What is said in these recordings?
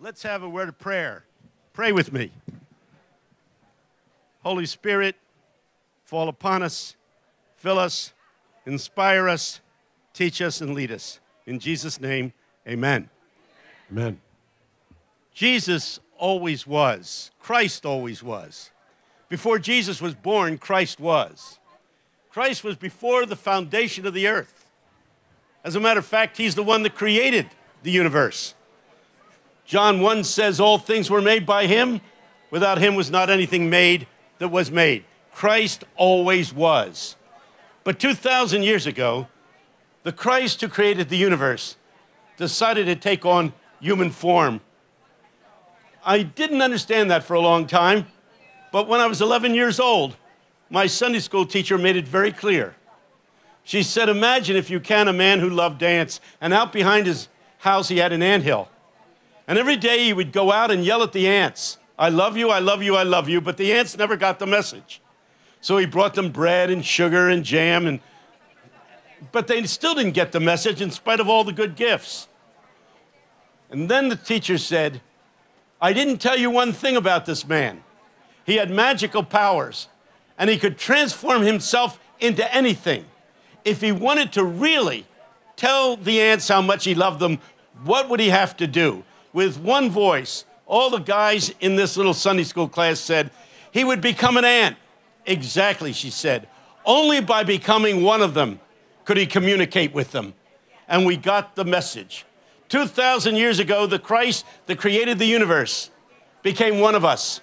Let's have a word of prayer. Pray with me. Holy Spirit, fall upon us, fill us, inspire us, teach us, and lead us. In Jesus' name, amen. Amen. Jesus always was, Christ always was. Before Jesus was born, Christ was. Christ was before the foundation of the earth. As a matter of fact, he's the one that created the universe. John 1 says, All things were made by him. Without him was not anything made that was made. Christ always was. But 2,000 years ago, the Christ who created the universe decided to take on human form. I didn't understand that for a long time, but when I was 11 years old, my Sunday school teacher made it very clear. She said, Imagine if you can a man who loved dance, and out behind his house he had an ant hill. And every day he would go out and yell at the ants, I love you, I love you, I love you, but the ants never got the message. So he brought them bread and sugar and jam, and, but they still didn't get the message in spite of all the good gifts. And then the teacher said, I didn't tell you one thing about this man. He had magical powers, and he could transform himself into anything. If he wanted to really tell the ants how much he loved them, what would he have to do? With one voice, all the guys in this little Sunday school class said, he would become an ant. Exactly, she said. Only by becoming one of them could he communicate with them. And we got the message. 2,000 years ago, the Christ that created the universe became one of us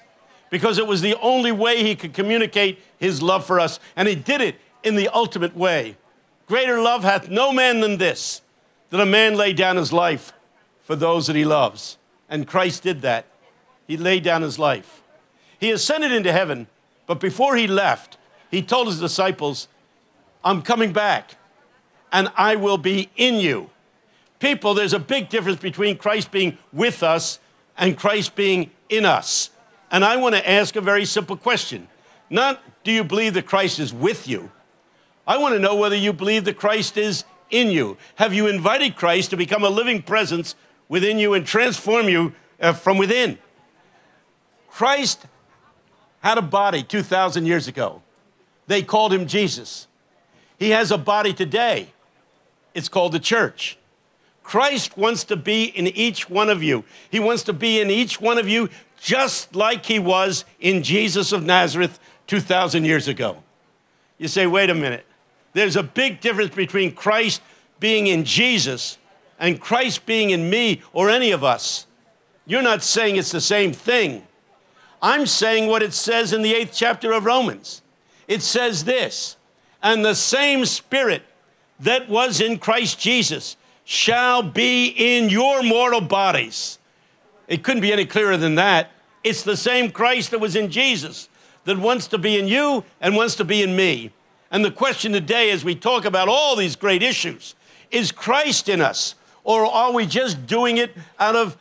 because it was the only way he could communicate his love for us. And he did it in the ultimate way. Greater love hath no man than this, that a man lay down his life for those that he loves. And Christ did that. He laid down his life. He ascended into heaven, but before he left, he told his disciples, I'm coming back, and I will be in you. People, there's a big difference between Christ being with us and Christ being in us. And I want to ask a very simple question. Not do you believe that Christ is with you? I want to know whether you believe that Christ is in you. Have you invited Christ to become a living presence within you and transform you uh, from within. Christ had a body 2,000 years ago. They called him Jesus. He has a body today. It's called the church. Christ wants to be in each one of you. He wants to be in each one of you just like he was in Jesus of Nazareth 2,000 years ago. You say, wait a minute. There's a big difference between Christ being in Jesus and Christ being in me or any of us, you're not saying it's the same thing. I'm saying what it says in the eighth chapter of Romans. It says this, and the same Spirit that was in Christ Jesus shall be in your mortal bodies. It couldn't be any clearer than that. It's the same Christ that was in Jesus that wants to be in you and wants to be in me. And the question today, as we talk about all these great issues, is Christ in us? Or are we just doing it out of,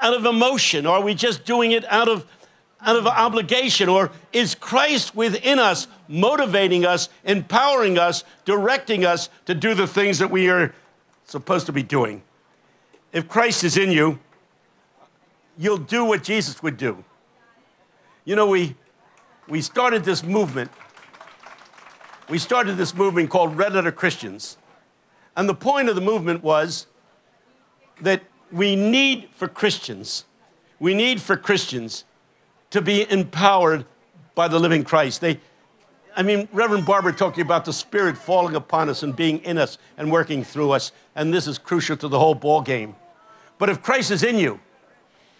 out of emotion? Are we just doing it out of, out of obligation? Or is Christ within us motivating us, empowering us, directing us to do the things that we are supposed to be doing? If Christ is in you, you'll do what Jesus would do. You know, we, we started this movement. We started this movement called Red Letter Christians. And the point of the movement was that we need for Christians, we need for Christians to be empowered by the living Christ. They, I mean, Reverend Barber talking about the Spirit falling upon us and being in us and working through us, and this is crucial to the whole ball game. But if Christ is in you,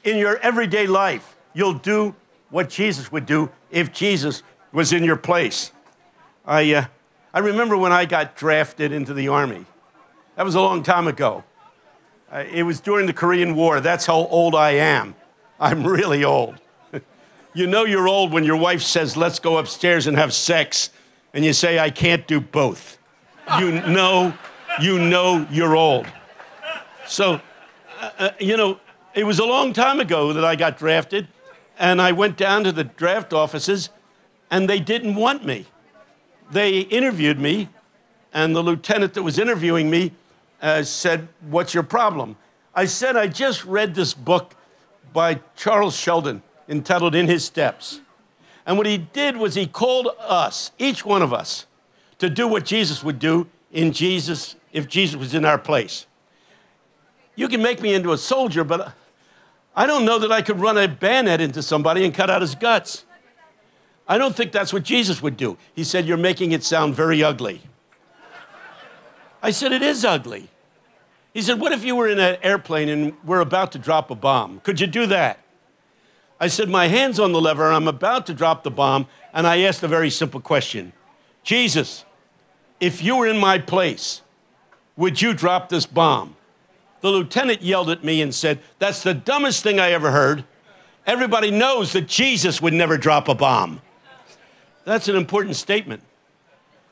in your everyday life, you'll do what Jesus would do if Jesus was in your place. I, uh, I remember when I got drafted into the Army. That was a long time ago. Uh, it was during the Korean War. That's how old I am. I'm really old. you know you're old when your wife says, let's go upstairs and have sex, and you say, I can't do both. You know, you know you're old. So, uh, uh, you know, it was a long time ago that I got drafted, and I went down to the draft offices, and they didn't want me. They interviewed me, and the lieutenant that was interviewing me uh, said, What's your problem? I said, I just read this book by Charles Sheldon entitled In His Steps. And what he did was he called us, each one of us, to do what Jesus would do in Jesus if Jesus was in our place. You can make me into a soldier, but I don't know that I could run a bayonet into somebody and cut out his guts. I don't think that's what Jesus would do. He said, You're making it sound very ugly. I said, It is ugly. He said, What if you were in an airplane and we're about to drop a bomb? Could you do that? I said, My hand's on the lever, I'm about to drop the bomb, and I asked a very simple question Jesus, if you were in my place, would you drop this bomb? The lieutenant yelled at me and said, That's the dumbest thing I ever heard. Everybody knows that Jesus would never drop a bomb. That's an important statement.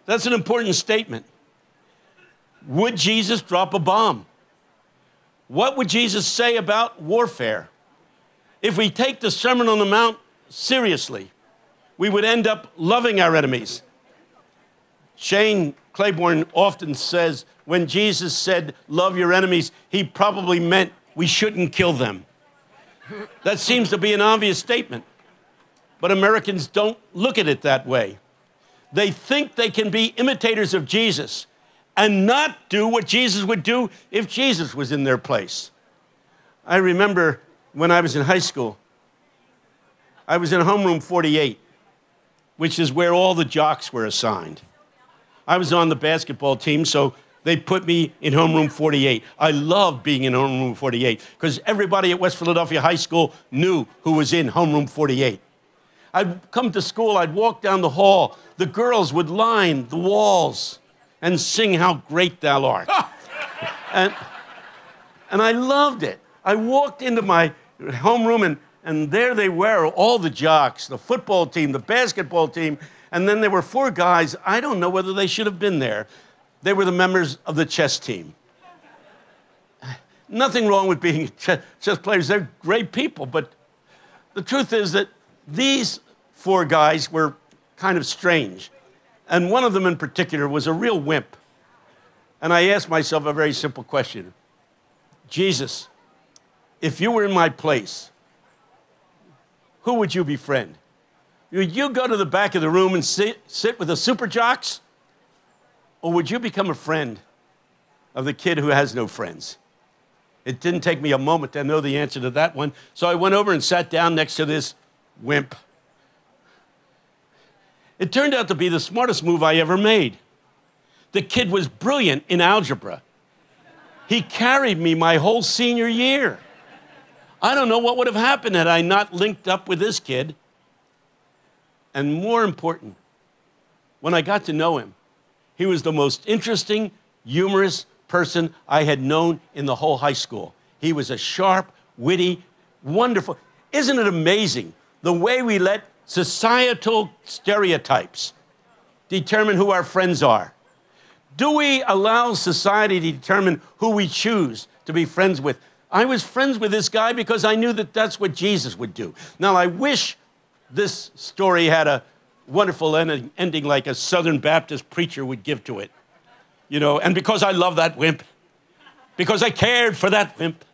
That's an important statement. Would Jesus drop a bomb? What would Jesus say about warfare? If we take the Sermon on the Mount seriously, we would end up loving our enemies. Shane Claiborne often says when Jesus said, Love your enemies, he probably meant we shouldn't kill them. That seems to be an obvious statement. But Americans don't look at it that way. They think they can be imitators of Jesus and not do what Jesus would do if Jesus was in their place. I remember when I was in high school, I was in homeroom 48, which is where all the jocks were assigned. I was on the basketball team, so they put me in homeroom 48. I loved being in homeroom 48 because everybody at West Philadelphia High School knew who was in homeroom 48. I'd come to school, I'd walk down the hall. The girls would line the walls and sing how great thou art. and, and I loved it. I walked into my homeroom and, and there they were, all the jocks, the football team, the basketball team, and then there were four guys. I don't know whether they should have been there. They were the members of the chess team. Nothing wrong with being chess players. They're great people, but the truth is that these four guys were kind of strange. And one of them in particular was a real wimp. And I asked myself a very simple question Jesus, if you were in my place, who would you befriend? Would you go to the back of the room and sit, sit with the super jocks? Or would you become a friend of the kid who has no friends? It didn't take me a moment to know the answer to that one. So I went over and sat down next to this wimp. It turned out to be the smartest move I ever made. The kid was brilliant in algebra. He carried me my whole senior year. I don't know what would have happened had I not linked up with this kid. And more important, when I got to know him, he was the most interesting, humorous person I had known in the whole high school. He was a sharp, witty, wonderful. Isn't it amazing the way we let societal stereotypes determine who our friends are? Do we allow society to determine who we choose to be friends with? I was friends with this guy because I knew that that's what Jesus would do. Now, I wish this story had a wonderful ending like a Southern Baptist preacher would give to it. You know, and because I love that wimp, because I cared for that wimp,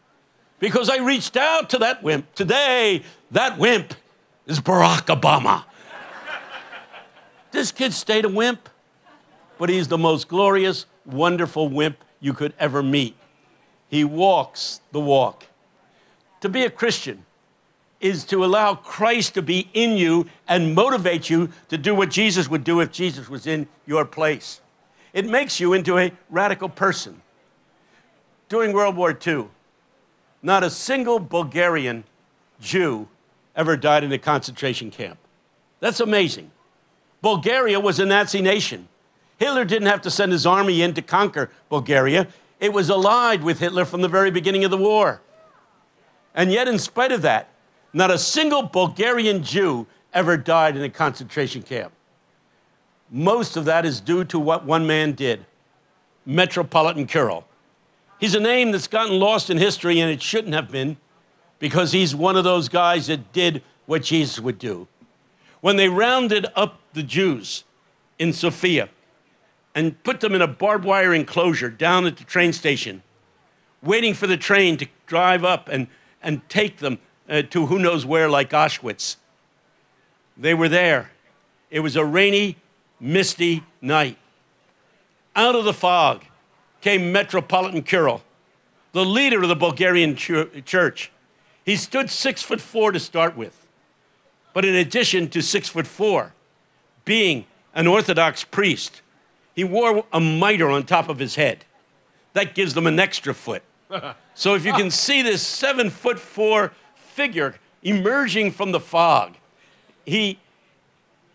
because I reached out to that wimp, today, that wimp is Barack Obama. this kid stayed a wimp, but he's the most glorious, wonderful wimp you could ever meet. He walks the walk. To be a Christian is to allow Christ to be in you and motivate you to do what Jesus would do if Jesus was in your place. It makes you into a radical person. During World War II, not a single Bulgarian Jew ever died in a concentration camp. That's amazing. Bulgaria was a Nazi nation. Hitler didn't have to send his army in to conquer Bulgaria. It was allied with Hitler from the very beginning of the war. And yet, in spite of that, not a single Bulgarian Jew ever died in a concentration camp. Most of that is due to what one man did Metropolitan Kirill. He's a name that's gotten lost in history, and it shouldn't have been because he's one of those guys that did what Jesus would do. When they rounded up the Jews in Sofia, and put them in a barbed wire enclosure down at the train station, waiting for the train to drive up and, and take them. uh, to who knows where, like Auschwitz. They were there. It was a rainy, misty night. Out of the fog came Metropolitan Kirill, the leader of the Bulgarian church. He stood six foot four to start with. But in addition to six foot four, being an Orthodox priest, he wore a mitre on top of his head. That gives them an extra foot. so if you can see this seven foot four figure emerging from the fog, he,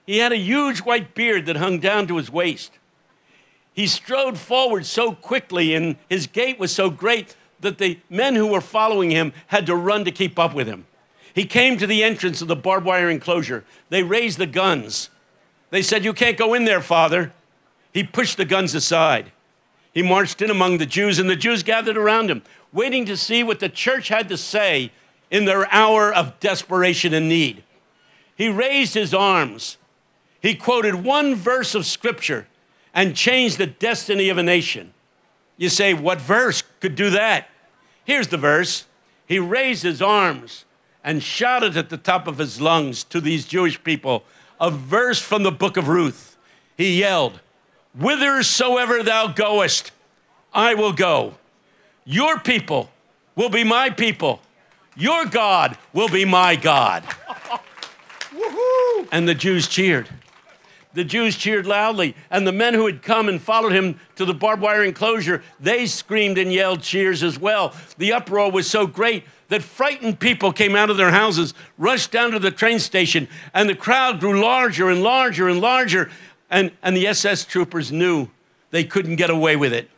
he had a huge white beard that hung down to his waist. He strode forward so quickly and his gait was so great that the men who were following him had to run to keep up with him. He came to the entrance of the barbed wire enclosure. They raised the guns. They said, You can't go in there, Father. He pushed the guns aside. He marched in among the Jews, and the Jews gathered around him, waiting to see what the church had to say in their hour of desperation and need. He raised his arms. He quoted one verse of scripture and changed the destiny of a nation. You say, What verse could do that? Here's the verse. He raised his arms and shouted at the top of his lungs to these Jewish people a verse from the book of Ruth. He yelled, Whithersoever thou goest, I will go. Your people will be my people. Your God will be my God. and the Jews cheered. The Jews cheered loudly, and the men who had come and followed him to the barbed wire enclosure, they screamed and yelled cheers as well. The uproar was so great that frightened people came out of their houses, rushed down to the train station, and the crowd grew larger and larger and larger. And, and the SS troopers knew they couldn't get away with it.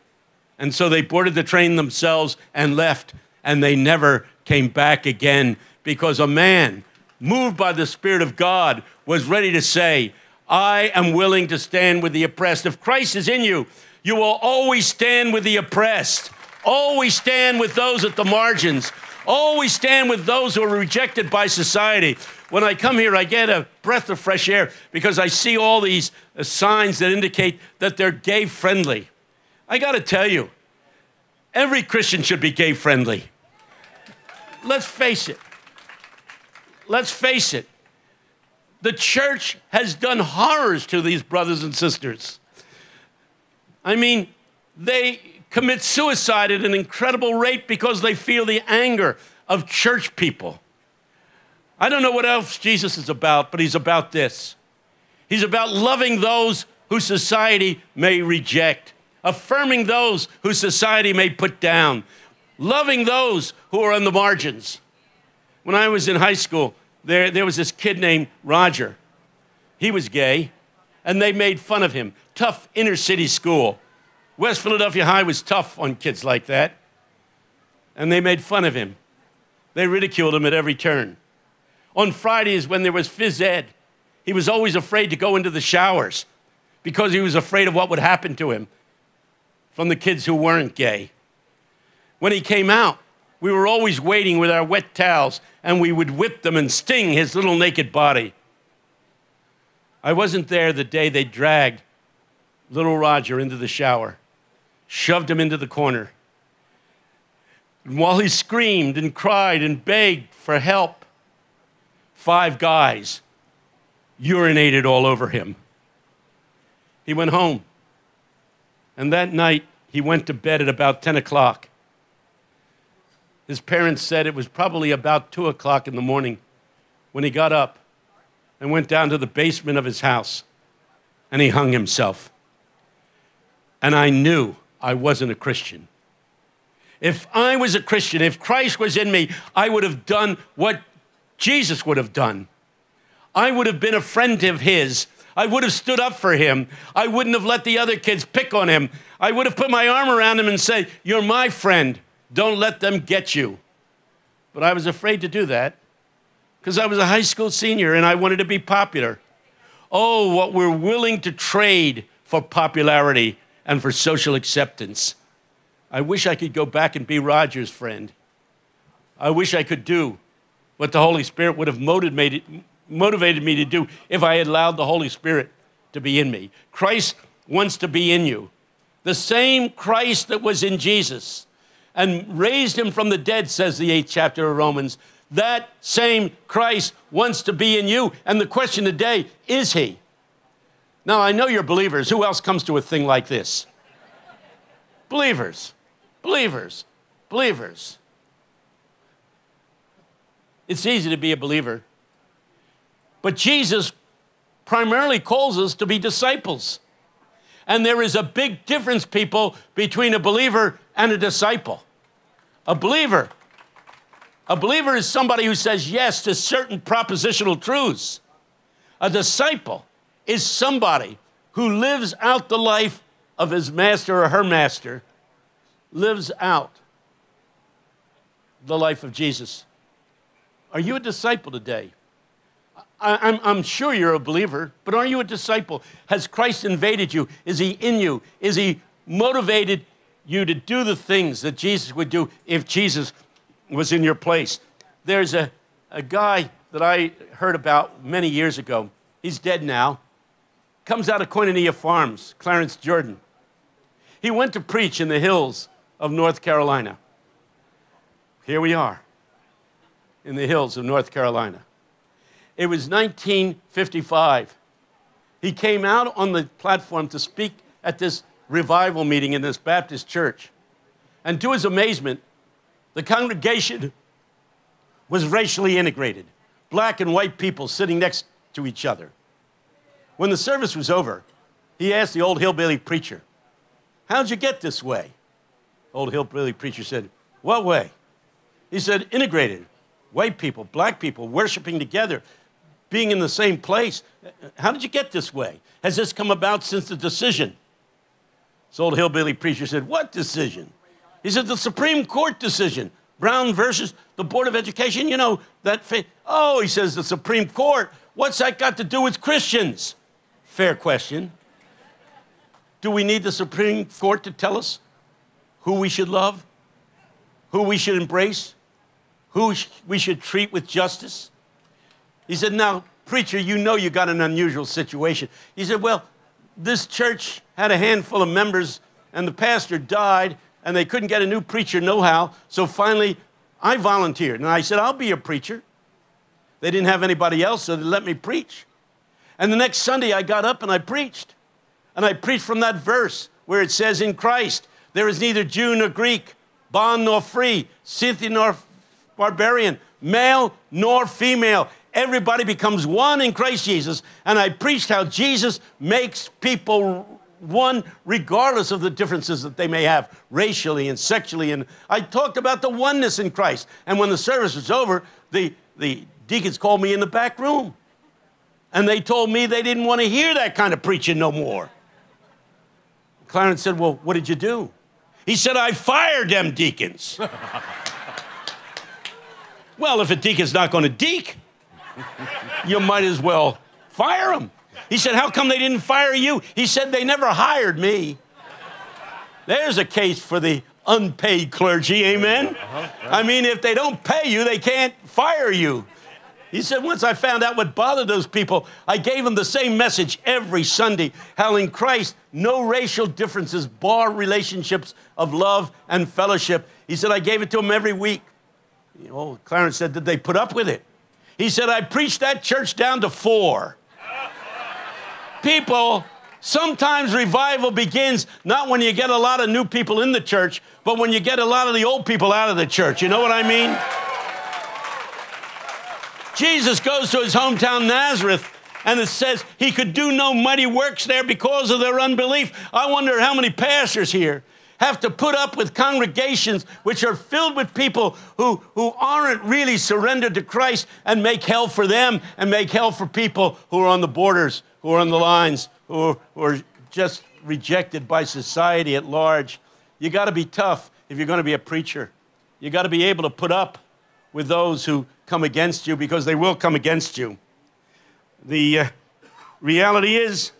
And so they boarded the train themselves and left, and they never came back again because a man, moved by the Spirit of God, was ready to say, I am willing to stand with the oppressed. If Christ is in you, you will always stand with the oppressed, always stand with those at the margins, always stand with those who are rejected by society. When I come here, I get a breath of fresh air because I see all these uh, signs that indicate that they're gay friendly. I got to tell you, every Christian should be gay friendly. Let's face it. Let's face it. The church has done horrors to these brothers and sisters. I mean, they commit suicide at an incredible rate because they feel the anger of church people. I don't know what else Jesus is about, but he's about this. He's about loving those who society may reject, affirming those who society may put down, loving those who are on the margins. When I was in high school, there, there was this kid named Roger. He was gay, and they made fun of him. Tough inner city school. West Philadelphia High was tough on kids like that, and they made fun of him. They ridiculed him at every turn. On Fridays, when there was phys ed, he was always afraid to go into the showers because he was afraid of what would happen to him from the kids who weren't gay. When he came out, we were always waiting with our wet towels and we would whip them and sting his little naked body. I wasn't there the day they dragged little Roger into the shower, shoved him into the corner. And while he screamed and cried and begged for help, five guys urinated all over him. He went home. And that night, he went to bed at about 10 o'clock. His parents said it was probably about 2 o'clock in the morning when he got up and went down to the basement of his house and he hung himself. And I knew I wasn't a Christian. If I was a Christian, if Christ was in me, I would have done what Jesus would have done. I would have been a friend of his. I would have stood up for him. I wouldn't have let the other kids pick on him. I would have put my arm around him and said, You're my friend. Don't let them get you. But I was afraid to do that because I was a high school senior and I wanted to be popular. Oh, what we're willing to trade for popularity and for social acceptance. I wish I could go back and be Roger's friend. I wish I could do what the Holy Spirit would have motivated, motivated me to do if I had allowed the Holy Spirit to be in me. Christ wants to be in you. The same Christ that was in Jesus and raised him from the dead, says the eighth chapter of Romans. That same Christ wants to be in you. And the question today is He? Now, I know you're believers. Who else comes to a thing like this? believers, believers, believers. It's easy to be a believer. But Jesus primarily calls us to be disciples. And there is a big difference, people, between a believer and a disciple. A believer, a believer is somebody who says yes to certain propositional truths. A disciple is somebody who lives out the life of his master or her master, lives out the life of Jesus. Are you a disciple today? I, am I'm sure you're a believer, but are you a disciple? Has Christ invaded you? Is he in you? Is he motivated you to do the things that Jesus would do if Jesus was in your place? There's a, a guy that I heard about many years ago. He's dead now. Comes out of Koinonia Farms, Clarence Jordan. He went to preach in the hills of North Carolina. Here we are in the hills of North Carolina. It was 1955. He came out on the platform to speak at this revival meeting in this Baptist church. And to his amazement, the congregation was racially integrated black and white people sitting next to each other. When the service was over, he asked the old hillbilly preacher, How'd you get this way? Old hillbilly preacher said, What way? He said, Integrated. White people, black people, worshiping together, being in the same place. How did you get this way? Has this come about since the decision? This old hillbilly preacher said, What decision? He said, The Supreme Court decision. Brown versus the Board of Education. You know, that. Oh, he says, The Supreme Court. What's that got to do with Christians? Fair question. Do we need the Supreme Court to tell us who we should love, who we should embrace, who we should treat with justice? He said, Now, preacher, you know you got an unusual situation. He said, Well, this church had a handful of members, and the pastor died, and they couldn't get a new preacher, no how. So finally, I volunteered. And I said, I'll be a preacher. They didn't have anybody else, so they let me preach. And the next Sunday, I got up and I preached. And I preached from that verse where it says, In Christ, there is neither Jew nor Greek, bond nor free, Scythian nor barbarian, male nor female. Everybody becomes one in Christ Jesus. And I preached how Jesus makes people one regardless of the differences that they may have racially and sexually. And I talked about the oneness in Christ. And when the service was over, the, the deacons called me in the back room. And they told me they didn't want to hear that kind of preaching no more. Clarence said, Well, what did you do? He said, I fired them deacons. well, if a deacon's not going to deek, you might as well fire them. He said, How come they didn't fire you? He said, They never hired me. There's a case for the unpaid clergy, amen? Uh-huh, I mean, if they don't pay you, they can't fire you. He said, Once I found out what bothered those people, I gave them the same message every Sunday how in Christ, no racial differences bar relationships of love and fellowship. He said, I gave it to them every week. Know, Clarence said, Did they put up with it? He said, I preached that church down to four. people, sometimes revival begins not when you get a lot of new people in the church, but when you get a lot of the old people out of the church. You know what I mean? Jesus goes to his hometown, Nazareth, and it says he could do no mighty works there because of their unbelief. I wonder how many pastors here have to put up with congregations which are filled with people who, who aren't really surrendered to Christ and make hell for them and make hell for people who are on the borders, who are on the lines, who are, who are just rejected by society at large. You got to be tough if you're going to be a preacher. You got to be able to put up with those who come against you because they will come against you. The uh, reality is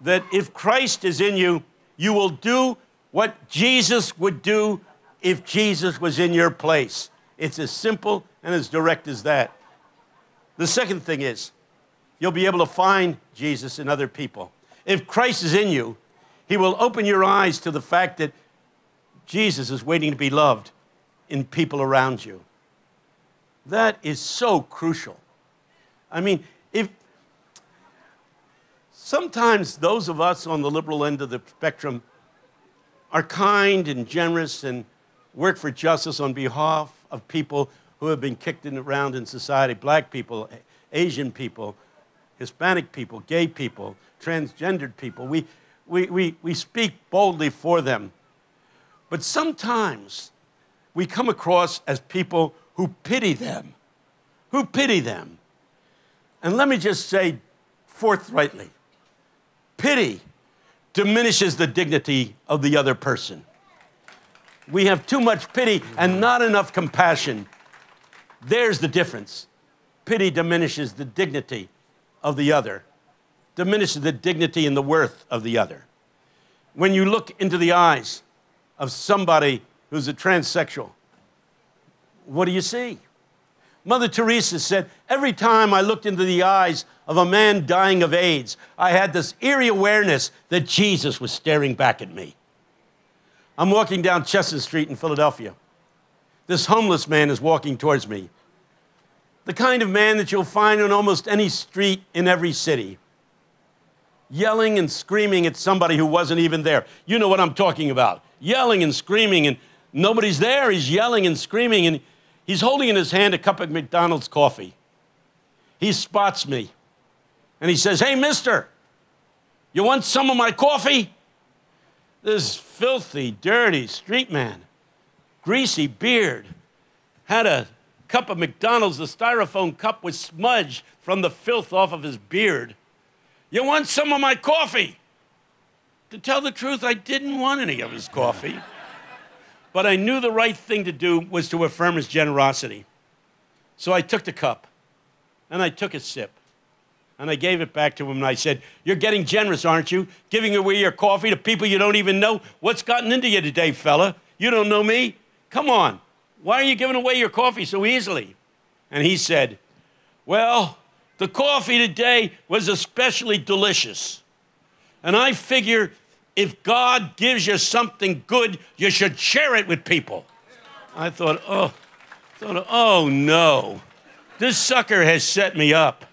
that if Christ is in you, you will do what Jesus would do if Jesus was in your place. It's as simple and as direct as that. The second thing is, you'll be able to find Jesus in other people. If Christ is in you, he will open your eyes to the fact that Jesus is waiting to be loved in people around you. That is so crucial. I mean, if sometimes those of us on the liberal end of the spectrum are kind and generous and work for justice on behalf of people who have been kicked around in society black people, Asian people, Hispanic people, gay people, transgendered people. We, we, we, we speak boldly for them. But sometimes we come across as people who pity them, who pity them. And let me just say forthrightly pity diminishes the dignity of the other person. We have too much pity and not enough compassion. There's the difference. Pity diminishes the dignity of the other, diminishes the dignity and the worth of the other. When you look into the eyes of somebody who's a transsexual, what do you see? Mother Teresa said, Every time I looked into the eyes of a man dying of AIDS, I had this eerie awareness that Jesus was staring back at me. I'm walking down Chestnut Street in Philadelphia. This homeless man is walking towards me. The kind of man that you'll find on almost any street in every city, yelling and screaming at somebody who wasn't even there. You know what I'm talking about. Yelling and screaming, and nobody's there. He's yelling and screaming, and He's holding in his hand a cup of McDonald's coffee. He spots me and he says, Hey, mister, you want some of my coffee? This filthy, dirty street man, greasy beard, had a cup of McDonald's. The styrofoam cup was smudged from the filth off of his beard. You want some of my coffee? To tell the truth, I didn't want any of his coffee. But I knew the right thing to do was to affirm his generosity. So I took the cup and I took a sip and I gave it back to him and I said, You're getting generous, aren't you? Giving away your coffee to people you don't even know? What's gotten into you today, fella? You don't know me? Come on. Why are you giving away your coffee so easily? And he said, Well, the coffee today was especially delicious. And I figure if God gives you something good, you should share it with people. I thought, oh, thought, oh no, this sucker has set me up.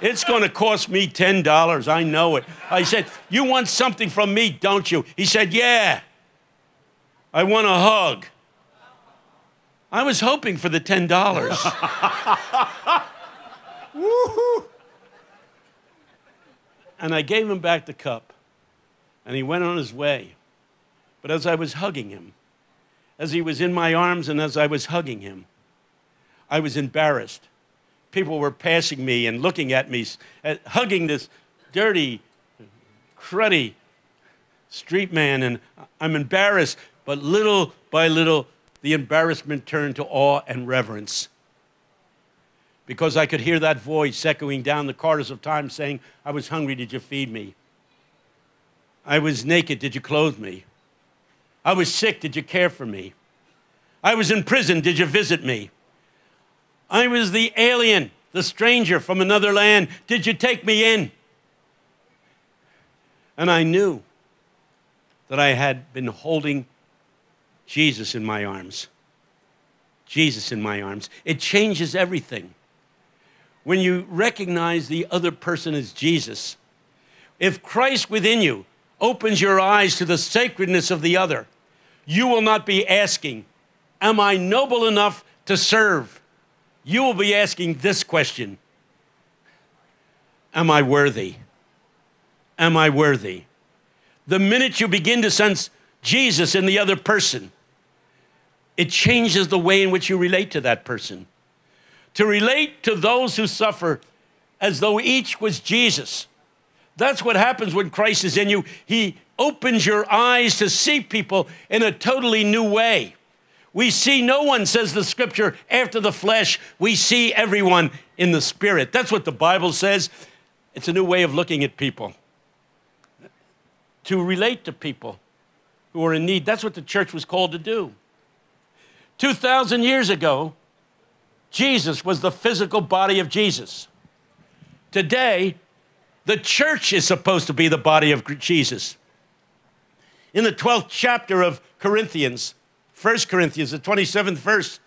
It's going to cost me $10. I know it. I said, You want something from me, don't you? He said, Yeah. I want a hug. I was hoping for the $10. and I gave him back the cup and he went on his way. But as I was hugging him, as he was in my arms and as I was hugging him, I was embarrassed. People were passing me and looking at me, hugging this dirty, cruddy street man, and I'm embarrassed. But little by little, the embarrassment turned to awe and reverence. Because I could hear that voice echoing down the corridors of time saying, I was hungry, did you feed me? I was naked, did you clothe me? I was sick, did you care for me? I was in prison, did you visit me? I was the alien, the stranger from another land, did you take me in? And I knew that I had been holding Jesus in my arms. Jesus in my arms. It changes everything. When you recognize the other person as Jesus, if Christ within you opens your eyes to the sacredness of the other, you will not be asking, Am I noble enough to serve? You will be asking this question Am I worthy? Am I worthy? The minute you begin to sense Jesus in the other person, it changes the way in which you relate to that person. To relate to those who suffer as though each was Jesus that's what happens when Christ is in you. He opens your eyes to see people in a totally new way. We see no one, says the scripture, after the flesh. We see everyone in the spirit. That's what the Bible says. It's a new way of looking at people. To relate to people who are in need. That's what the church was called to do. 2,000 years ago, Jesus was the physical body of Jesus. Today, the church is supposed to be the body of Jesus. In the 12th chapter of Corinthians, 1 Corinthians, the 27th verse,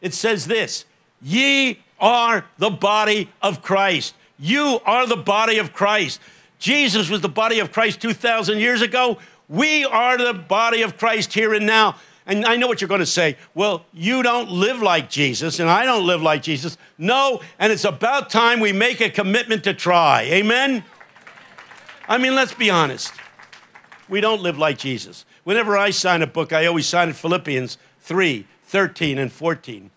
It says this Ye are the body of Christ. You are the body of Christ. Jesus was the body of Christ 2,000 years ago. We are the body of Christ here and now. And I know what you're going to say. Well, you don't live like Jesus, and I don't live like Jesus. No, and it's about time we make a commitment to try. Amen? I mean, let's be honest. We don't live like Jesus. Whenever I sign a book, I always sign it Philippians 3 13 and 14.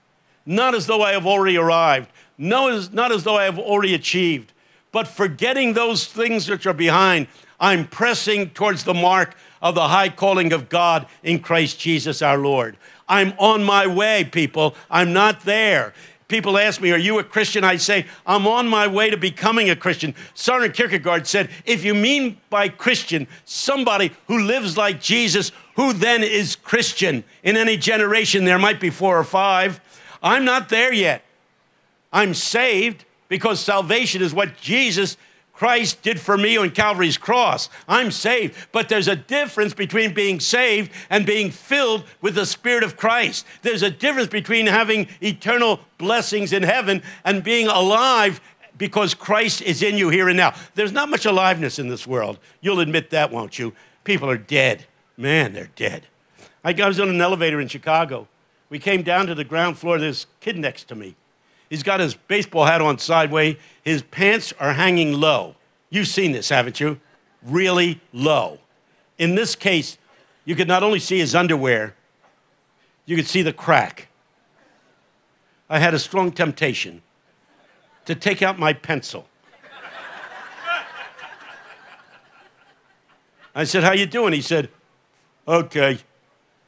Not as though I have already arrived, no, not as though I have already achieved, but forgetting those things which are behind, I'm pressing towards the mark of the high calling of God in Christ Jesus our Lord. I'm on my way, people. I'm not there. People ask me, Are you a Christian? I say, I'm on my way to becoming a Christian. Soren Kierkegaard said, If you mean by Christian somebody who lives like Jesus, who then is Christian? In any generation, there might be four or five. I'm not there yet. I'm saved because salvation is what Jesus Christ did for me on Calvary's cross. I'm saved. But there's a difference between being saved and being filled with the Spirit of Christ. There's a difference between having eternal blessings in heaven and being alive because Christ is in you here and now. There's not much aliveness in this world. You'll admit that, won't you? People are dead. Man, they're dead. I was on an elevator in Chicago. We came down to the ground floor. There's a kid next to me. He's got his baseball hat on sideways. His pants are hanging low. You've seen this, haven't you? Really low. In this case, you could not only see his underwear, you could see the crack. I had a strong temptation to take out my pencil. I said, "How you doing?" He said, "Okay." I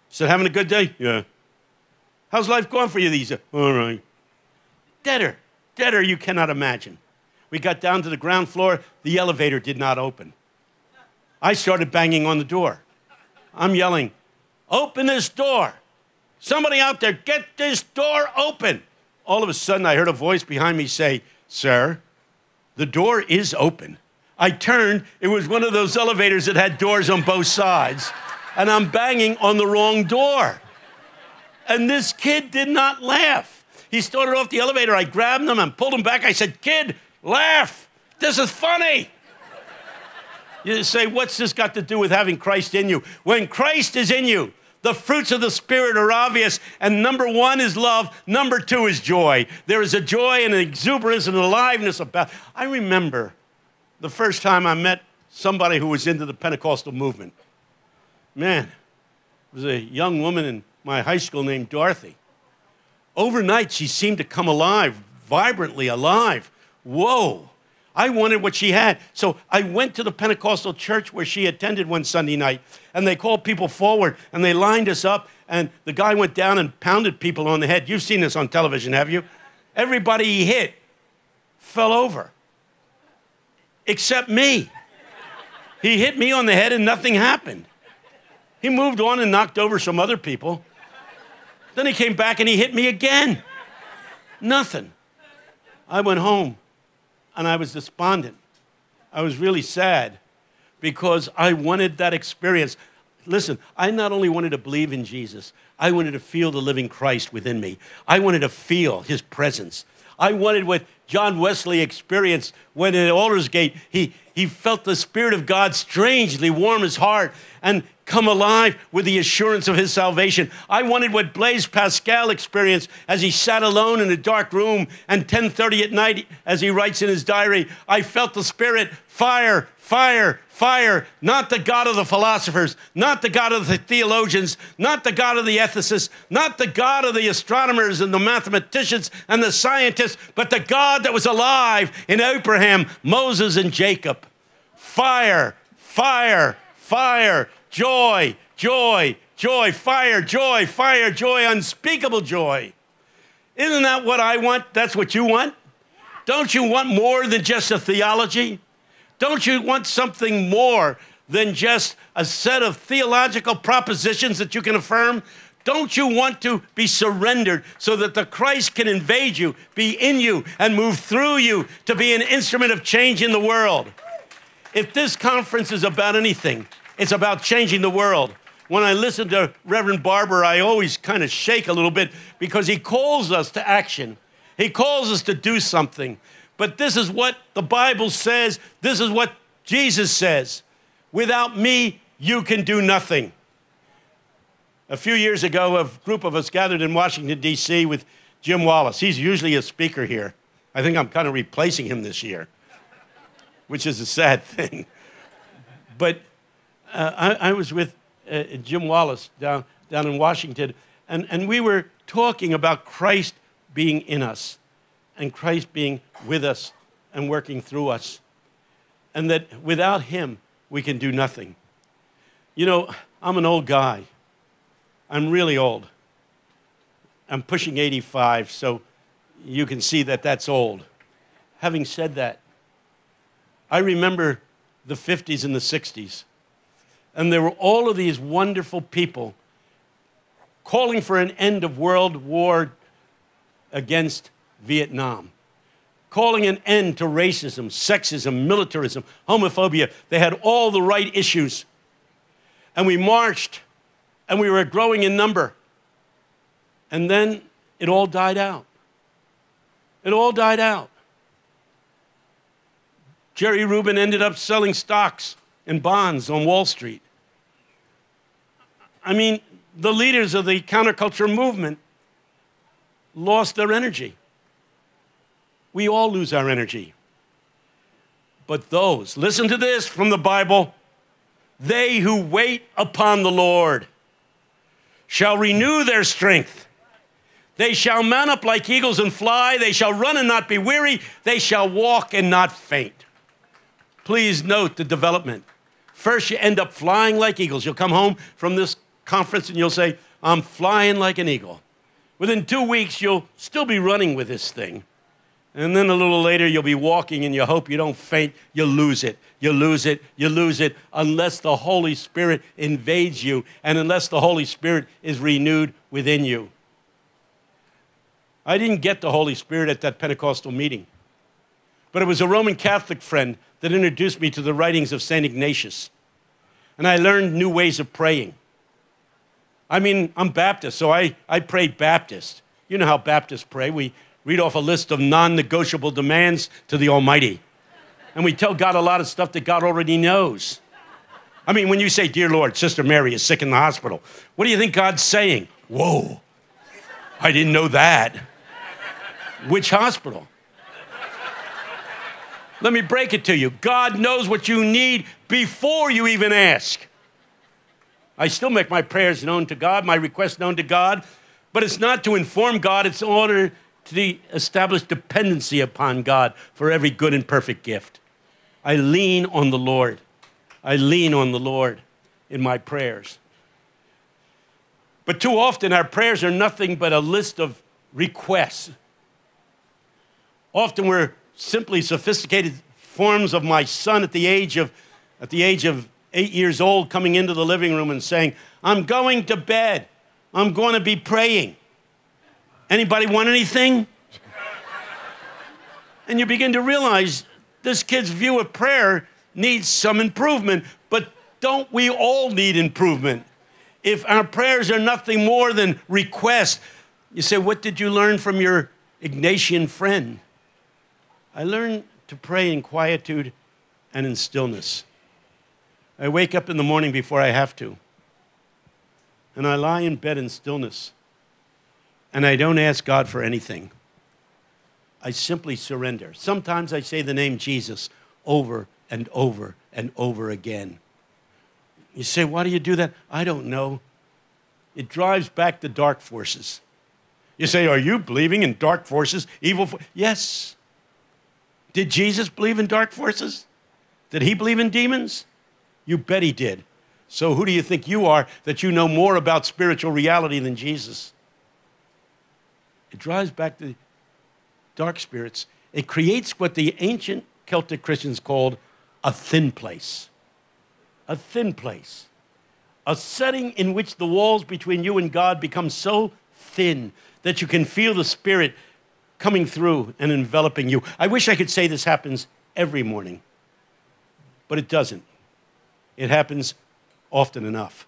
said, "Having a good day?" "Yeah." "How's life going for you these days?" "All right." Deader, deader you cannot imagine. We got down to the ground floor, the elevator did not open. I started banging on the door. I'm yelling, Open this door! Somebody out there, get this door open! All of a sudden, I heard a voice behind me say, Sir, the door is open. I turned, it was one of those elevators that had doors on both sides, and I'm banging on the wrong door. And this kid did not laugh. He started off the elevator. I grabbed him and pulled him back. I said, Kid, laugh. This is funny. You say, What's this got to do with having Christ in you? When Christ is in you, the fruits of the Spirit are obvious, and number one is love, number two is joy. There is a joy and an exuberance and aliveness about. I remember the first time I met somebody who was into the Pentecostal movement. Man, it was a young woman in my high school named Dorothy. Overnight, she seemed to come alive, vibrantly alive. Whoa. I wanted what she had. So I went to the Pentecostal church where she attended one Sunday night, and they called people forward and they lined us up, and the guy went down and pounded people on the head. You've seen this on television, have you? Everybody he hit fell over, except me. He hit me on the head and nothing happened. He moved on and knocked over some other people. Then he came back and he hit me again. Nothing. I went home and I was despondent. I was really sad because I wanted that experience. Listen, I not only wanted to believe in Jesus, I wanted to feel the living Christ within me. I wanted to feel his presence. I wanted what John Wesley experienced when at Aldersgate he, he felt the Spirit of God strangely warm his heart and come alive with the assurance of his salvation. I wanted what Blaise Pascal experienced as he sat alone in a dark room and 10:30 at night as he writes in his diary, I felt the spirit fire, fire, fire, not the God of the philosophers, not the God of the theologians, not the God of the ethicists, not the God of the astronomers and the mathematicians and the scientists, but the God that was alive in Abraham, Moses and Jacob. Fire, fire, fire, joy, joy, joy, fire, joy, fire, joy, unspeakable joy. Isn't that what I want? That's what you want? Don't you want more than just a theology? Don't you want something more than just a set of theological propositions that you can affirm? Don't you want to be surrendered so that the Christ can invade you, be in you, and move through you to be an instrument of change in the world? If this conference is about anything, it's about changing the world. when I listen to Reverend Barber, I always kind of shake a little bit because he calls us to action. He calls us to do something. But this is what the Bible says. This is what Jesus says. Without me, you can do nothing. A few years ago, a group of us gathered in Washington, D.C. with Jim Wallis. He's usually a speaker here. I think I'm kind of replacing him this year, which is a sad thing. But uh, I, I, was with uh, Jim Wallis down, down in Washington, and, and we were talking about Christ being in us and Christ being with us and working through us, and that without Him, we can do nothing. You know, I'm an old guy. I'm really old. I'm pushing 85, so you can see that that's old. Having said that, I remember the 50s and the 60s, and there were all of these wonderful people calling for an end of World War against Vietnam, calling an end to racism, sexism, militarism, homophobia. They had all the right issues. And we marched, and we were growing in number. And then it all died out. It all died out. Jerry Rubin ended up selling stocks and bonds on Wall Street. I mean, the leaders of the counterculture movement lost their energy. We all lose our energy. But those, listen to this from the Bible, they who wait upon the Lord shall renew their strength. They shall mount up like eagles and fly. They shall run and not be weary. They shall walk and not faint. Please note the development. First, you end up flying like eagles. You'll come home from this conference and you'll say, I'm flying like an eagle. Within two weeks, you'll still be running with this thing. And then a little later, you'll be walking and you hope you don't faint. You lose it. You lose it. You lose it unless the Holy Spirit invades you and unless the Holy Spirit is renewed within you. I didn't get the Holy Spirit at that Pentecostal meeting, but it was a Roman Catholic friend that introduced me to the writings of St. Ignatius. And I learned new ways of praying. I mean, I'm Baptist, so I, I pray Baptist. You know how Baptists pray. We read off a list of non negotiable demands to the Almighty. And we tell God a lot of stuff that God already knows. I mean, when you say, Dear Lord, Sister Mary is sick in the hospital, what do you think God's saying? Whoa, I didn't know that. Which hospital? Let me break it to you. God knows what you need before you even ask. I still make my prayers known to God, my requests known to God, but it's not to inform God, it's in order to establish dependency upon God for every good and perfect gift. I lean on the Lord. I lean on the Lord in my prayers. But too often, our prayers are nothing but a list of requests Often we're simply sophisticated forms of my son at the age of, at the age of eight years old coming into the living room and saying, I'm going to bed. I'm going to be praying. Anybody want anything? and you begin to realize this kid's view of prayer needs some improvement, but don't we all need improvement? If our prayers are nothing more than requests, you say, What did you learn from your Ignatian friend? I learned to pray in quietude and in stillness. I wake up in the morning before I have to, and I lie in bed in stillness, and I don't ask God for anything. I simply surrender. Sometimes I say the name Jesus over and over and over again. You say, why do you do that? I don't know. It drives back the dark forces. You say, are you believing in dark forces, evil? yes. Did Jesus believe in dark forces? Did he believe in demons? You bet he did. So who do you think you are that you know more about spiritual reality than Jesus? It drives back the dark spirits. It creates what the ancient Celtic Christians called a thin place. A thin place. A setting in which the walls between you and God become so thin that you can feel the Spirit coming through and enveloping you. I wish I could say this happens every morning, but it doesn't. It happens often enough.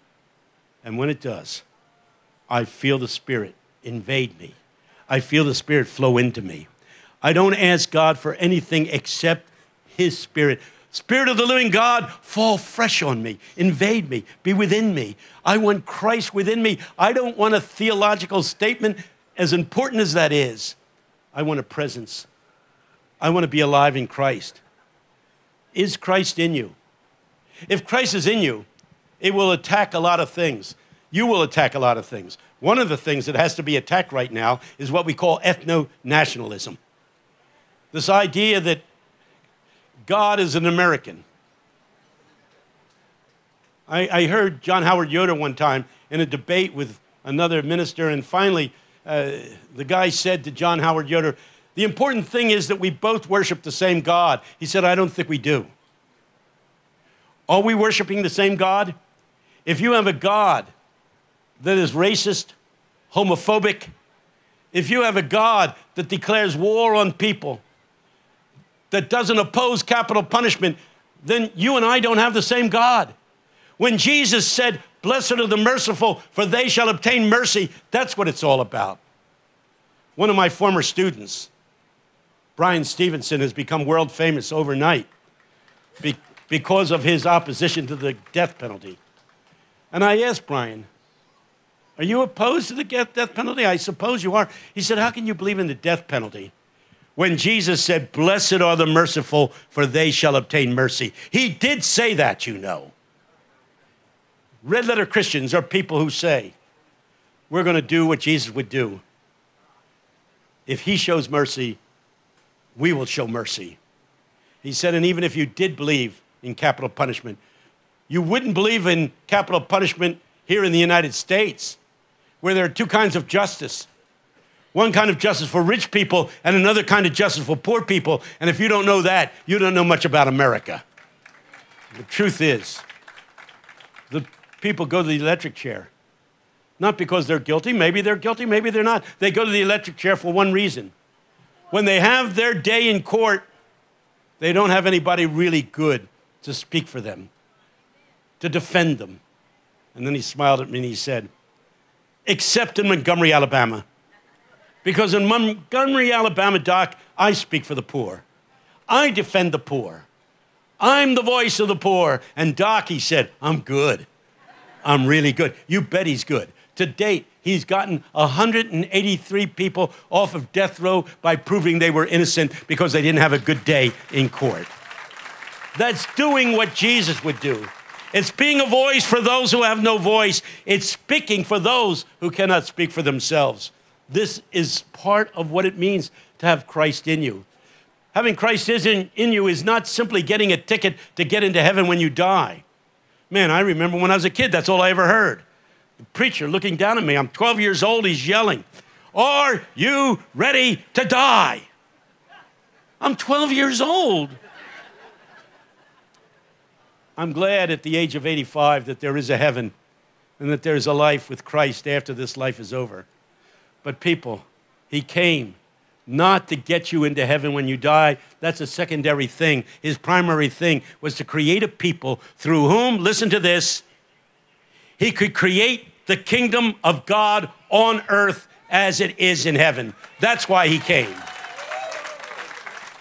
And when it does, I feel the Spirit invade me. I feel the Spirit flow into me. I don't ask God for anything except His Spirit. Spirit of the living God, fall fresh on me, invade me, be within me. I want Christ within me. I don't want a theological statement, as important as that is. I want a presence. I want to be alive in Christ. Is Christ in you? If Christ is in you, it will attack a lot of things. You will attack a lot of things. One of the things that has to be attacked right now is what we call ethno nationalism. This idea that God is an American. I, I, heard John Howard Yoder one time in a debate with another minister, and finally, uh, the guy said to John Howard Yoder, The important thing is that we both worship the same God. He said, I don't think we do. Are we worshiping the same God? If you have a God that is racist, homophobic, if you have a God that declares war on people, that doesn't oppose capital punishment, then you and I don't have the same God. When Jesus said, Blessed are the merciful, for they shall obtain mercy, that's what it's all about. One of my former students, Bryan Stevenson, has become world famous overnight because of his opposition to the death penalty. And I asked Bryan, Are you opposed to the death penalty? I suppose you are. He said, How can you believe in the death penalty? when Jesus said, Blessed are the merciful, for they shall obtain mercy. He did say that, you know. Red letter Christians are people who say, We're going to do what Jesus would do. If he shows mercy, we will show mercy. He said, and even if you did believe in capital punishment, you wouldn't believe in capital punishment here in the United States, where there are two kinds of justice one kind of justice for rich people and another kind of justice for poor people. And if you don't know that, you don't know much about America. The truth is, the people go to the electric chair. Not because they're guilty. Maybe they're guilty, maybe they're not. They go to the electric chair for one reason. When they have their day in court, they don't have anybody really good to speak for them, to defend them. And then he smiled at me and he said, Except in Montgomery, Alabama. Because in Montgomery, Alabama, Doc, I speak for the poor. I defend the poor. I'm the voice of the poor. And Doc, he said, I'm good. I'm really good. You bet he's good. To date, he's gotten 183 people off of death row by proving they were innocent because they didn't have a good day in court. That's doing what Jesus would do. It's being a voice for those who have no voice. It's speaking for those who cannot speak for themselves. This is part of what it means to have Christ in you. Having Christ in, in you is not simply getting a ticket to get into heaven when you die. Man, I remember when I was a kid, that's all I ever heard. The preacher looking down at me, I'm 12 years old, he's yelling, Are you ready to die? I'm 12 years old. I'm glad at the age of 85 that there is a heaven and that there is a life with Christ after this life is over. But people, he came not to get you into heaven when you die. That's a secondary thing. His primary thing was to create a people through whom, listen to this, he could create the kingdom of God on earth as it is in heaven. That's why he came.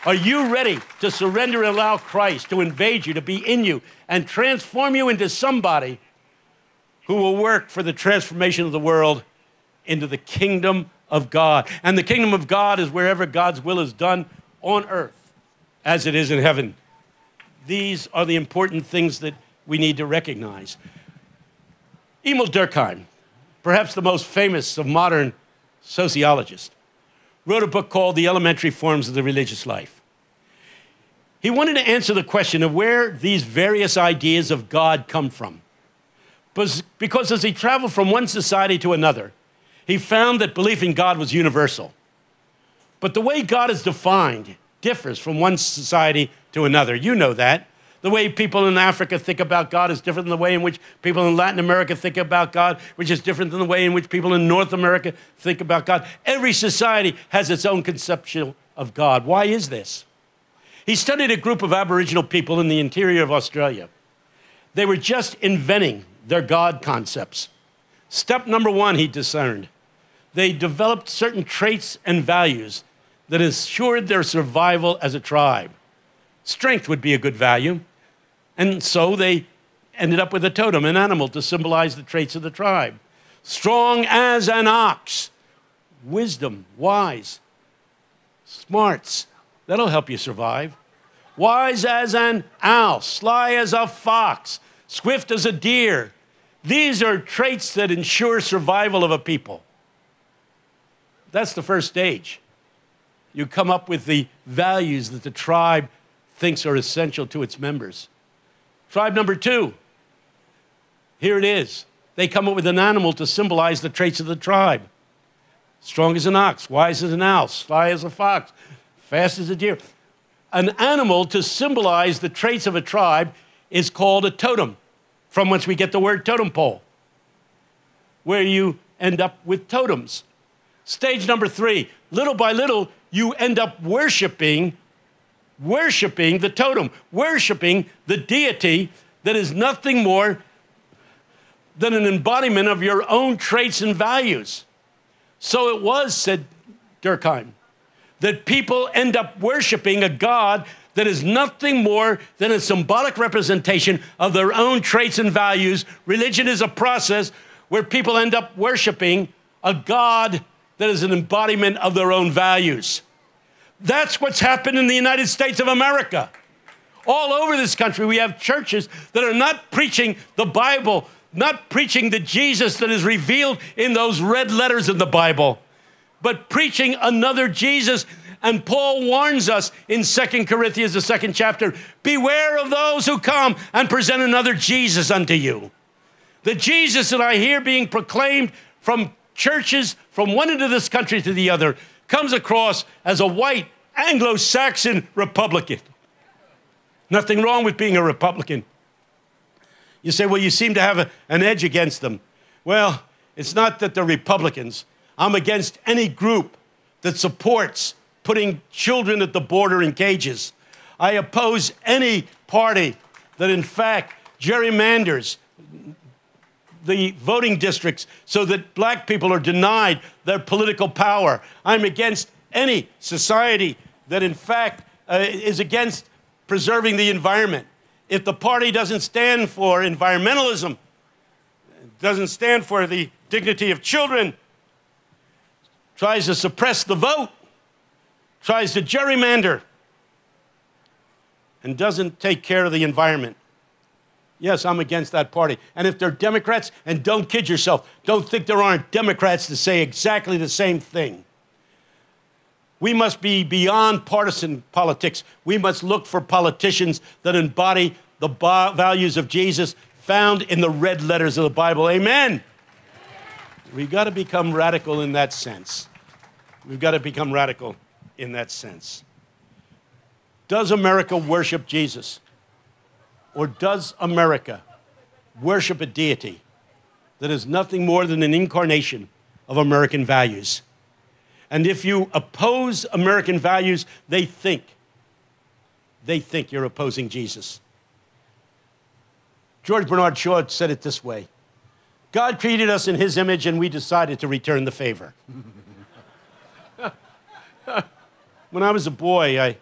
Are you ready to surrender and allow Christ to invade you, to be in you, and transform you into somebody who will work for the transformation of the world into the kingdom of God. And the kingdom of God is wherever God's will is done on earth as it is in heaven. These are the important things that we need to recognize. Émile Durkheim, perhaps the most famous of modern sociologists, wrote a book called The Elementary Forms of the Religious Life. He wanted to answer the question of where these various ideas of God come from. Because as he traveled from one society to another, he found that belief in God was universal. But the way God is defined differs from one society to another. You know that. The way people in Africa think about God is different than the way in which people in Latin America think about God, which is different than the way in which people in North America think about God. Every society has its own conception of God. Why is this? He studied a group of Aboriginal people in the interior of Australia. They were just inventing their God concepts. Step number one, he discerned. They developed certain traits and values that assured their survival as a tribe. Strength would be a good value. And so they ended up with a totem, an animal to symbolize the traits of the tribe. Strong as an ox, wisdom, wise, smarts. That'll help you survive. Wise as an owl, sly as a fox, swift as a deer. These are traits that ensure survival of a people. That's the first stage. You come up with the values that the tribe thinks are essential to its members. Tribe number two, here it is. They come up with an animal to symbolize the traits of the tribe strong as an ox, wise as an owl, sly as a fox, fast as a deer. An animal to symbolize the traits of a tribe is called a totem, from whence we get the word totem pole, where you end up with totems. Stage number three little by little, you end up worshiping worshiping the totem, worshiping the deity that is nothing more than an embodiment of your own traits and values. So it was, said Durkheim, that people end up worshiping a God that is nothing more than a symbolic representation of their own traits and values. Religion is a process where people end up worshiping a God that is an embodiment of their own values. That's what's happened in the United States of America. All over this country, we have churches that are not preaching the Bible, not preaching the Jesus that is revealed in those red letters of the Bible, but preaching another Jesus. And Paul warns us in Second Corinthians, the second chapter beware of those who come and present another Jesus unto you. The Jesus that I hear being proclaimed from churches from one end of this country to the other comes across as a white Anglo Saxon Republican. Nothing wrong with being a Republican. You say, well, you seem to have a, an edge against them. Well, it's not that they're Republicans. I'm against any group that supports putting children at the border in cages. I oppose any party that, in fact, gerrymanders the voting districts so that black people are denied their political power. I'm against any society that, in fact, uh, is against preserving the environment. If the party doesn't stand for environmentalism, doesn't stand for the dignity of children, tries to suppress the vote, tries to gerrymander, and doesn't take care of the environment, Yes, I'm against that party. And if they're Democrats, and don't kid yourself, don't think there aren't Democrats to say exactly the same thing. We must be beyond partisan politics. We must look for politicians that embody the values of Jesus found in the red letters of the Bible. Amen. We've got to become radical in that sense. We've got to become radical in that sense. Does America worship Jesus? Or does America worship a deity that is nothing more than an incarnation of American values? And if you oppose American values, they think, they think you're opposing Jesus. George Bernard Shaw said it this way God created us in his image, and we decided to return the favor. when I was a boy, I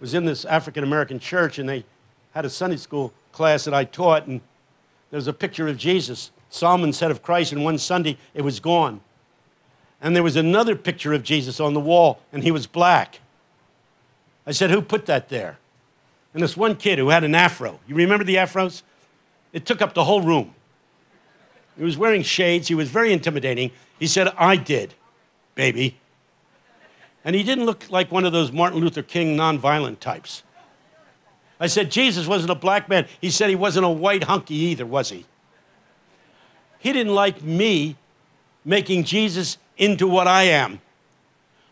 was in this African American church, and they had a Sunday school class that I taught, and there's a picture of Jesus. Sallman's Head of Christ, and one Sunday it was gone. And there was another picture of Jesus on the wall, and he was black. I said, Who put that there? And this one kid who had an afro, you remember the afros? It took up the whole room. He was wearing shades, he was very intimidating. He said, I did, baby. And he didn't look like one of those Martin Luther King nonviolent types. I said, Jesus wasn't a black man. He said he wasn't a white hunky either, was he? He didn't like me making Jesus into what I am.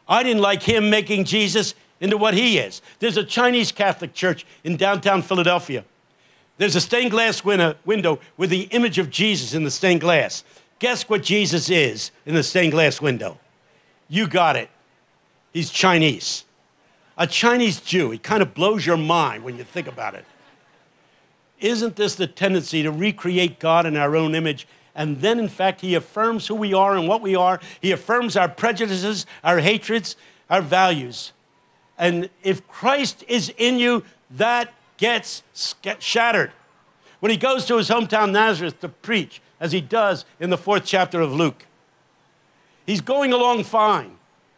I didn't like him making Jesus into what he is. There's a Chinese Catholic church in downtown Philadelphia. There's a stained glass window with the image of Jesus in the stained glass. Guess what Jesus is in the stained glass window? You got it. He's Chinese a Chinese Jew. It kind of blows your mind when you think about it. Isn't this the tendency to recreate God in our own image And then, in fact, he affirms who we are and what we are. He affirms our prejudices, our hatreds, our values. And if Christ is in you, that gets shattered. When he goes to his hometown Nazareth to preach, as he does in the fourth chapter of Luke, he's going along fine.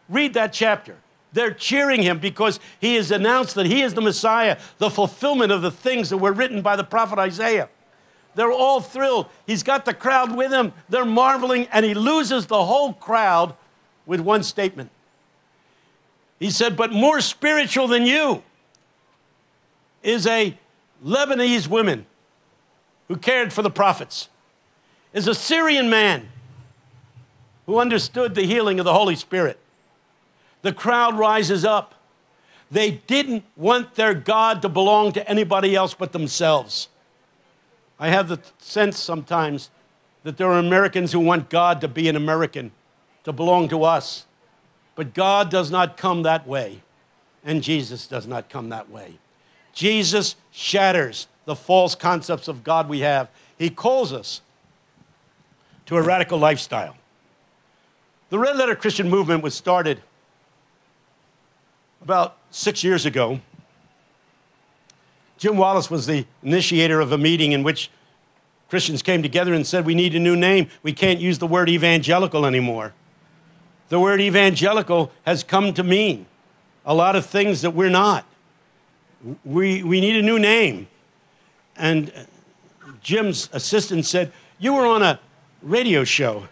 Read that chapter. They're cheering him because he has announced that he is the Messiah, the fulfillment of the things that were written by the prophet Isaiah. They're all thrilled. He's got the crowd with him. They're marveling, and he loses the whole crowd with one statement. He said, But more spiritual than you is a Lebanese woman who cared for the prophets, is a Syrian man who understood the healing of the Holy Spirit. The crowd rises up. They didn't want their God to belong to anybody else but themselves. I have the sense sometimes that there are Americans who want God to be an American, to belong to us. But God does not come that way, and Jesus does not come that way. Jesus shatters the false concepts of God we have. He calls us to a radical lifestyle. The Red Letter Christian movement was started about six years ago Jim Wallis was the initiator of a meeting in which Christians came together and said, We need a new name. We can't use the word evangelical anymore. The word evangelical has come to mean a lot of things that we're not. We, we need a new name. And Jim's assistant said, You were on a radio show.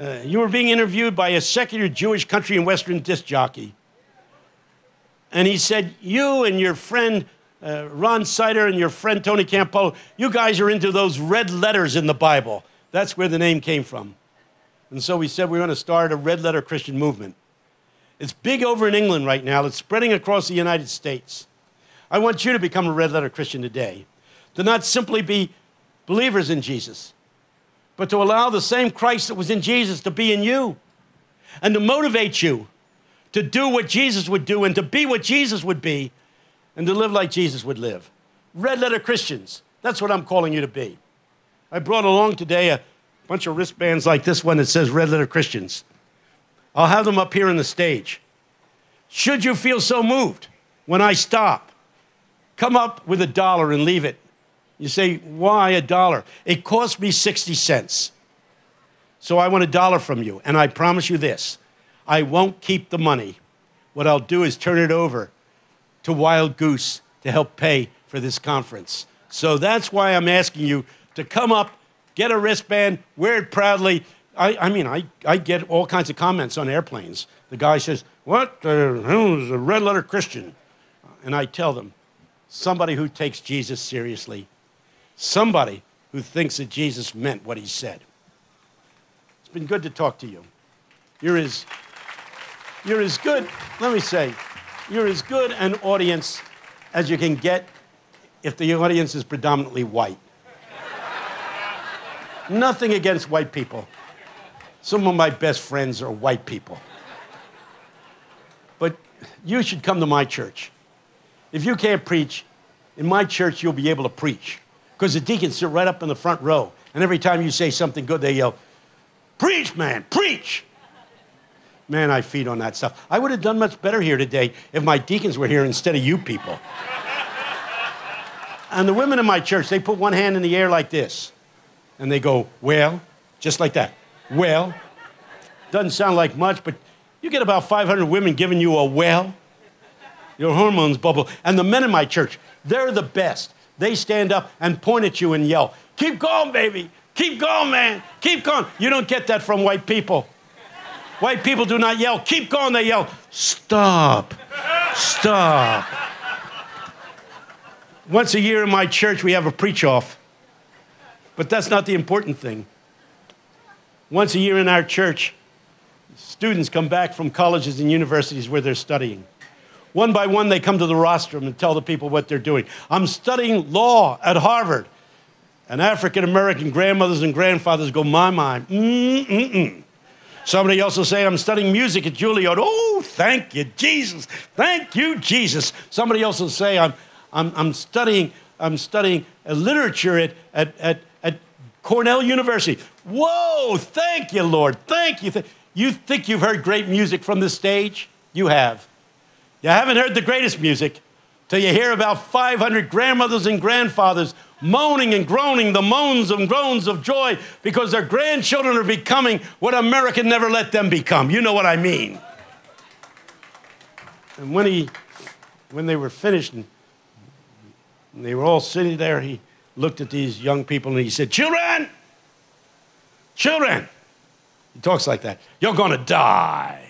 Uh, you were being interviewed by a secular Jewish country and western disc jockey. And he said, You and your friend uh, Ron Sider and your friend Tony Campolo, you guys are into those red letters in the Bible. That's where the name came from. And so we said we're going to start a red letter Christian movement. It's big over in England right now, it's spreading across the United States. I want you to become a red letter Christian today, to not simply be believers in Jesus, but to allow the same Christ that was in Jesus to be in you and to motivate you to do what Jesus would do and to be what Jesus would be and to live like Jesus would live. Red letter Christians, that's what I'm calling you to be. I brought along today a bunch of wristbands like this one that says Red Letter Christians. I'll have them up here on the stage. Should you feel so moved when I stop, come up with a dollar and leave it. You say, why a dollar? It cost me 60 cents. So I want a dollar from you. And I promise you this I won't keep the money. What I'll do is turn it over to Wild Goose to help pay for this conference. So that's why I'm asking you to come up, get a wristband, wear it proudly. I, I mean, I, I get all kinds of comments on airplanes. The guy says, What uh, hell is a red letter Christian? And I tell them, somebody who takes Jesus seriously, somebody who thinks that Jesus meant what he said. It's been good to talk to you. You're as, you're as good, let me say, you're as good an audience as you can get if the audience is predominantly white. Nothing against white people. Some of my best friends are white people. But you should come to my church. If you can't preach, in my church, you'll be able to preach. Because the deacons sit right up in the front row. And every time you say something good, they yell, Preach, man, preach. Man, I feed on that stuff. I would have done much better here today if my deacons were here instead of you people. and the women in my church, they put one hand in the air like this. And they go, well, just like that. Well, doesn't sound like much, but you get about 500 women giving you a well. Your hormones bubble. And the men in my church, they're the best. They stand up and point at you and yell, Keep going, baby. Keep going, man. Keep going. You don't get that from white people. White people do not yell, keep going. They yell, stop, stop. Once a year in my church, we have a preach off. But that's not the important thing. Once a year in our church, students come back from colleges and universities where they're studying. One by one, they come to the rostrum and tell the people what they're doing. I'm studying law at Harvard. And African American grandmothers and grandfathers go, my, my, mm, mm, mm. Somebody else will say, I'm studying music at Juilliard. Oh, thank you, Jesus. Thank you, Jesus. Somebody else will say, I'm, I'm, I'm studying, I'm studying literature at, at, at, at Cornell University. Whoa, thank you, Lord. Thank you. You think you've heard great music from the stage? You have. You haven't heard the greatest music till you hear about 500 grandmothers and grandfathers moaning and groaning the moans and groans of joy because their grandchildren are becoming what America never let them become. You know what I mean. And when he, when they were finished and they were all sitting there, he looked at these young people and he said, Children, children. He talks like that. You're going to die.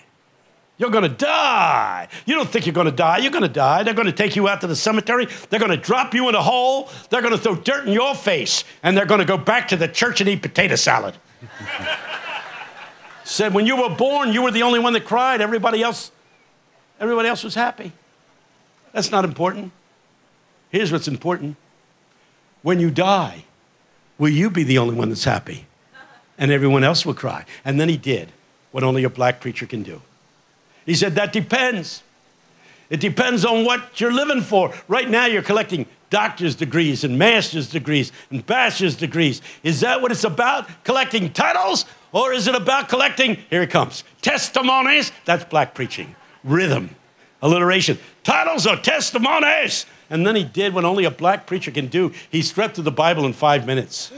You're going to die. You don't think you're going to die. You're going to die. They're going to take you out to the cemetery. They're going to drop you in a hole. They're going to throw dirt in your face. And they're going to go back to the church and eat potato salad. Said, when you were born, you were the only one that cried. Everybody else, everybody else was happy. That's not important. Here's what's important. When you die, will you be the only one that's happy? And everyone else will cry. And then he did what only a black preacher can do. He said, That depends. It depends on what you're living for. Right now, you're collecting doctor's degrees and master's degrees and bachelor's degrees. Is that what it's about? Collecting titles? Or is it about collecting, here it comes, testimonies? That's black preaching. Rhythm, alliteration. Titles or testimonies? And then he did what only a black preacher can do. He stripped through the Bible in five minutes.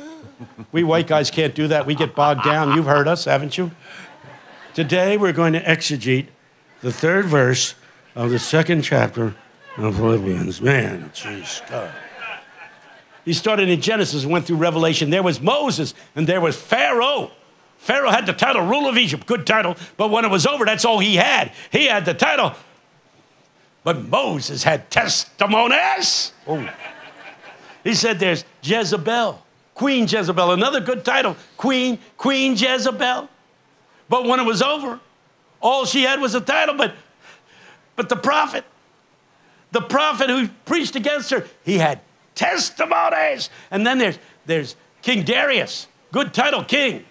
We white guys can't do that. We get bogged down. You've heard us, haven't you? Today, we're going to exegete the third verse of the second chapter of Philippians. Man, jeez, God. He started in Genesis and went through Revelation. There was Moses and there was Pharaoh. Pharaoh had the title, ruler of Egypt, good title, but when it was over, that's all he had. He had the title, but Moses had testimonies. Oh. He said there's Jezebel, Queen Jezebel, another good title, Queen, Queen Jezebel. But when it was over, all she had was a title, but, but the prophet, the prophet who preached against her, he had testimonies. And then there's, there's King Darius, good title, king.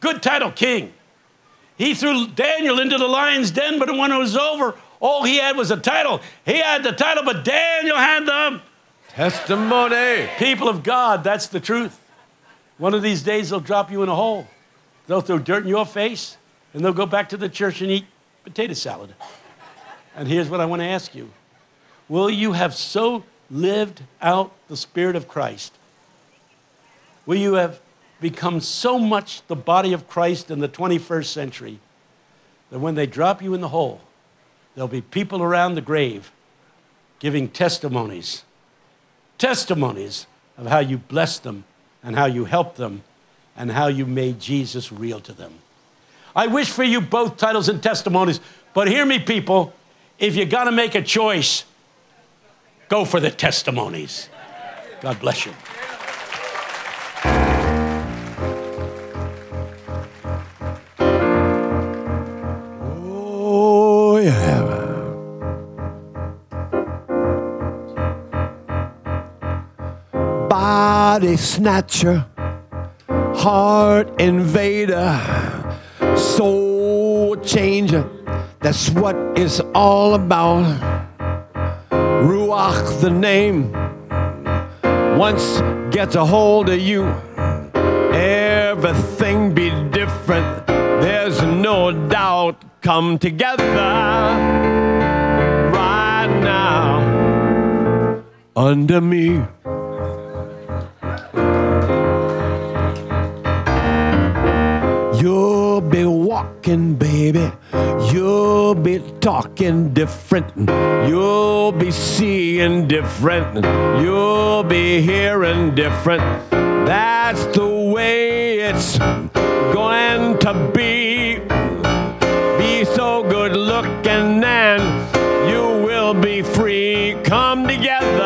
Good title, king. He threw Daniel into the lion's den, but when it was over, all he had was a title. He had the title, but Daniel had the um, testimony. People of God, that's the truth. One of these days, they'll drop you in a hole. They'll throw dirt in your face and they'll go back to the church and eat potato salad. And here's what I want to ask you Will you have so lived out the Spirit of Christ? Will you have become so much the body of Christ in the 21st century that when they drop you in the hole, there'll be people around the grave giving testimonies, testimonies of how you blessed them and how you helped them and how you made Jesus real to them. I wish for you both titles and testimonies, but hear me, people. If you got to make a choice, go for the testimonies. God bless you. Oh, yeah. Body snatcher, heart invader soul changer. That's what it's all about. Ruach, the name, once gets a hold of you, everything be different. There's no doubt. Come together right now under me. You'll be walking, baby. You'll be talking different. You'll be seeing different. You'll be hearing different. That's the way it's going to be. Be so good looking and you will be free. Come together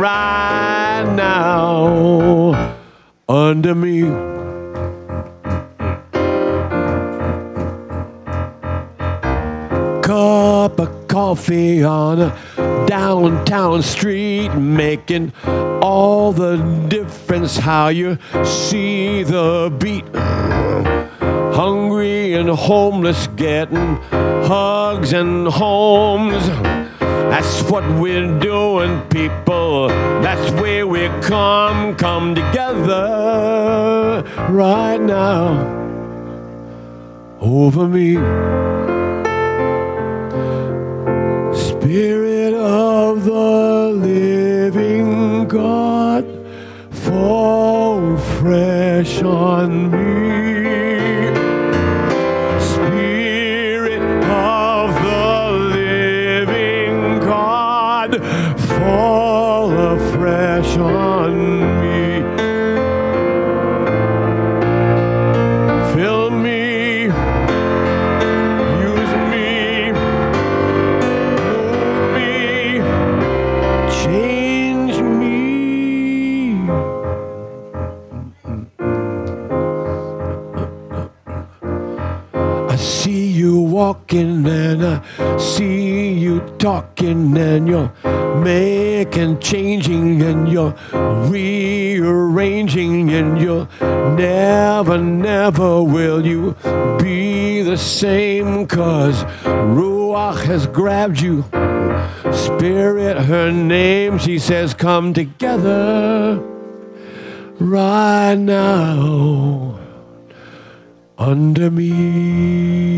right now under me. Coffee on a downtown street, making all the difference how you see the beat. Hungry and homeless, getting hugs and homes. That's what we're doing, people. That's where we come, come together right now over me. Spirit of the living God, fall fresh on me. See you talking and you're making, changing and you're rearranging and you're never, never will you be the same cause Ruach has grabbed you. Spirit, her name, she says, come together right now under me.